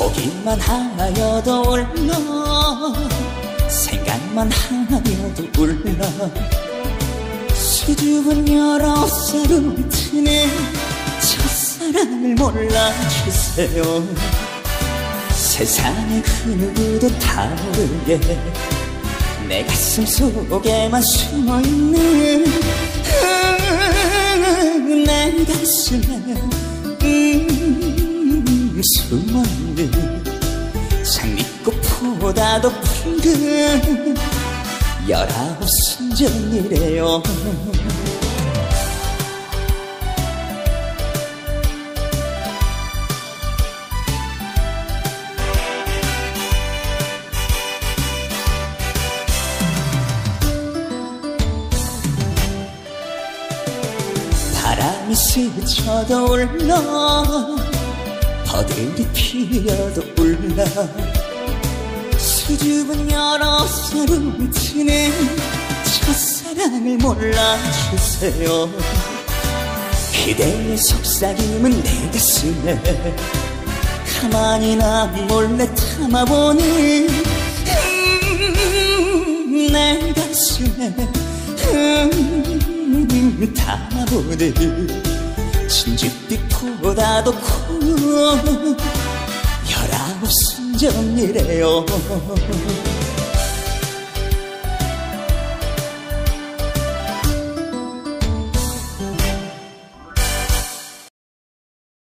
보기만 하여도 울러. 생각만 하여도 울러. 수줍은 여러 살을 트는 첫사랑을 몰라주세요. 세상의 그 누구도 다르게 내 가슴 속에만 숨어있는 숨어있는 장미꽃보다도 푸른 열아홉 순정이래요. 바람이 스쳐 도 울러 버들이 피어도 울러 수줍은 여러 살을 트는 첫사랑을 몰라주세요. 그대의 속삭임은 내 가슴에 가만히 나 몰래 담아보는 음, 내 가슴에 음, 담아보는 진주빛보다도 커 열아홉 순정이래요